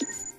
just